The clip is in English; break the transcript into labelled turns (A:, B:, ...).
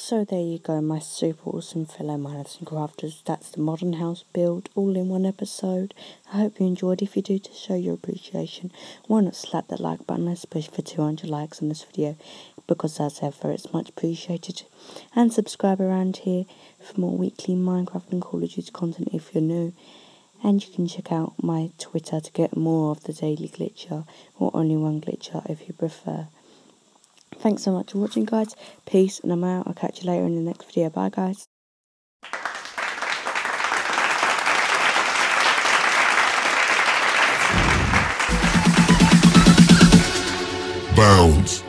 A: So there you go, my super awesome fellow miners and crafters. That's the modern house build all in one episode. I hope you enjoyed. If you do, to show your appreciation, why not slap that like button? Let's push for 200 likes on this video because as ever, it's much appreciated. And subscribe around here for more weekly Minecraft and Call of Duty content if you're new. And you can check out my Twitter to get more of the daily glitcher or only one glitcher if you prefer. Thanks so much for watching guys. Peace and I'm out. I'll catch you later in the next video. Bye guys.
B: Bounce.